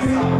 Thank.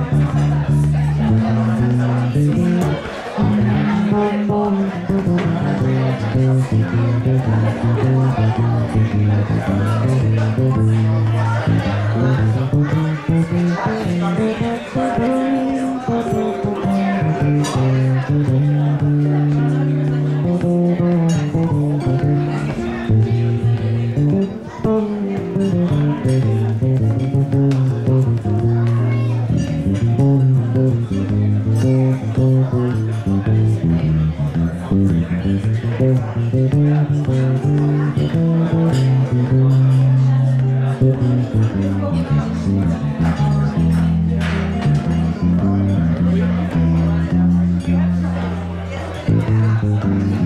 嗯嗯